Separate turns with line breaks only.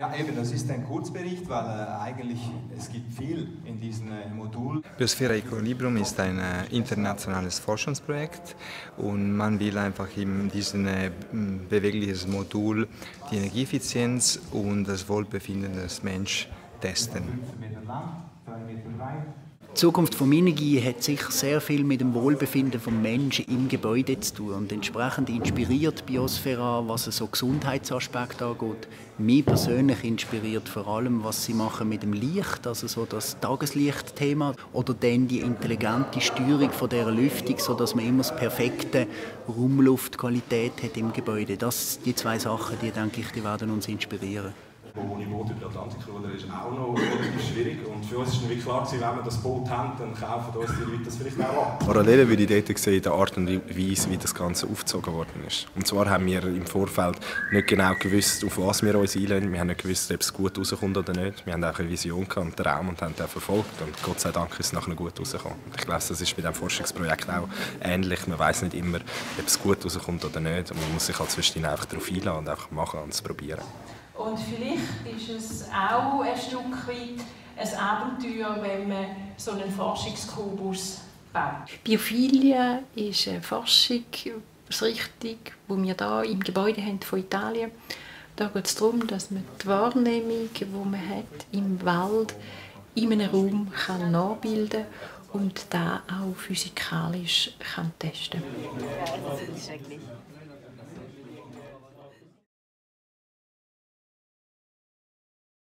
Ja, eben, das ist ein Kurzbericht, weil äh, eigentlich es gibt viel in diesem äh, Modul.
Biosphäre Equilibrium ist ein äh, internationales Forschungsprojekt und man will einfach in diesem äh, beweglichen Modul die Energieeffizienz und das Wohlbefinden des Menschen testen.
5 Meter lang, 2 Meter breit.
Die Zukunft von Minergie hat sicher sehr viel mit dem Wohlbefinden des Menschen im Gebäude zu tun und entsprechend inspiriert Biosphäre, was so Gesundheitsaspekt angeht. Mich persönlich inspiriert vor allem, was sie machen mit dem Licht, also so das Tageslichtthema oder dann die intelligente Steuerung von der Lüftung, so dass man immer das perfekte Raumluftqualität hat im Gebäude. Das die zwei Sachen, die denke ich, die werden uns inspirieren
wo ich wohne, über die Atlantikrolle, ist auch noch relativ schwierig. Und für uns dann klar gewesen, wenn wir das Boot haben, dann kaufen uns die Leute das vielleicht auch an.
Parallelen würde ich dort sehen, der Art und Weise, wie das Ganze aufgezogen worden ist. Und zwar haben wir im Vorfeld nicht genau gewusst, auf was wir uns einlösen. Wir haben nicht gewusst, ob es gut rauskommt oder nicht. Wir haben einfach eine Vision gehabt, einen Traum und haben den verfolgt. Und Gott sei Dank ist es nachher gut rausgekommen. Ich glaube, das ist bei diesem Forschungsprojekt auch ähnlich. Man weiß nicht immer, ob es gut rauskommt oder nicht. Und man muss sich halt zwischendurch einfach darauf einladen und einfach machen und es probieren.
Und vielleicht ist es auch ein Stück weit ein Abenteuer, wenn man so einen Forschungskubus baut.
Biophilia ist eine Forschungsrichtung, die wir hier im Gebäude haben von Italien Da geht es darum, dass man die Wahrnehmung, die man hat im Wald, in einem Raum kann nachbilden und da auch physikalisch kann testen kann.